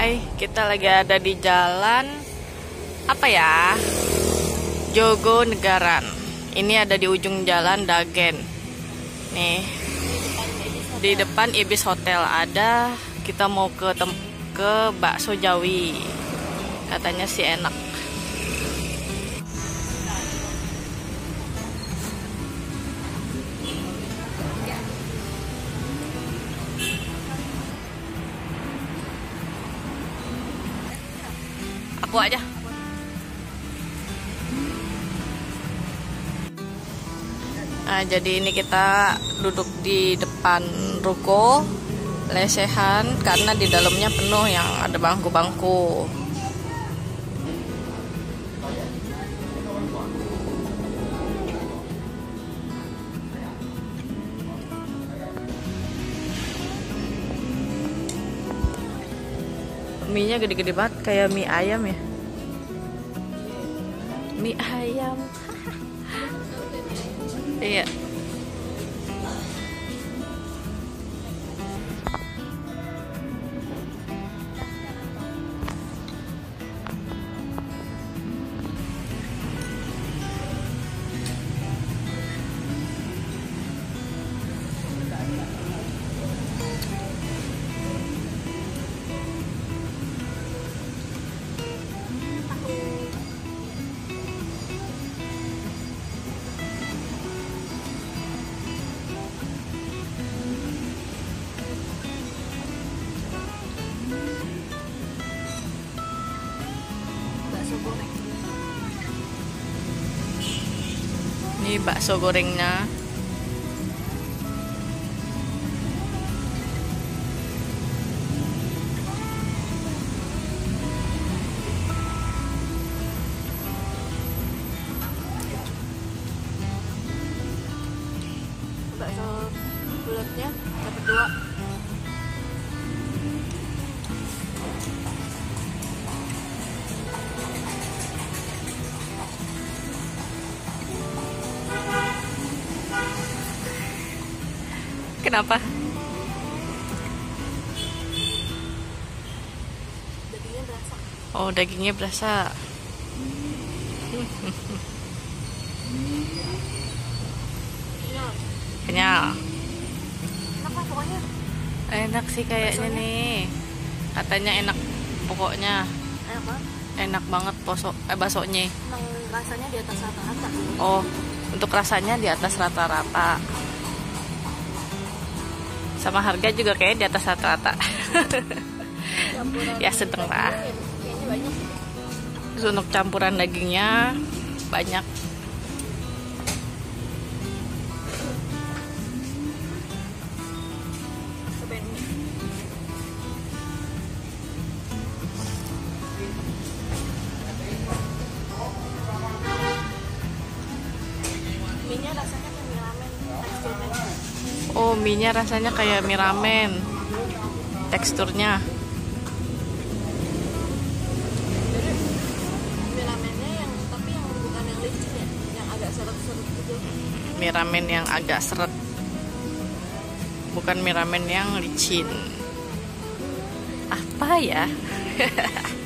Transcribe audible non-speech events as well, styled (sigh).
Hai, kita lagi ada di jalan apa ya? Jogo Negaran. Ini ada di ujung jalan Dagen. Nih. Di depan Ibis Hotel ada kita mau ke tem ke bakso Jawi. Katanya sih enak. Aku aja. Nah, jadi ini kita duduk di depan ruko lesehan karena di dalamnya penuh yang ada bangku-bangku. Mie-nya gede-gede banget kayak mie ayam ya. Mie ayam. (laughs) Iya. Ini bakso gorengnya. bakso bulatnya dapat dua Kenapa? dagingnya berasa Oh, dagingnya berasa. Kenyal. enak lah pokoknya Enak sih kayaknya Baksonya? nih. Katanya enak pokoknya. enak banget Enak banget poso eh baksonya. emang rasanya di atas rata-rata Oh, untuk rasanya di atas rata-rata. Sama harga juga kayak di atas rata-rata. (laughs) ya sedang lah. untuk campuran dagingnya banyak. Oh, mie-nya rasanya kayak mie ramen. Teksturnya. mie ramennya yang tapi yang bukan yang licin ya yang agak seret-seret gitu Mie ramen yang agak seret. Bukan mie ramen yang licin. Apa ya? (laughs)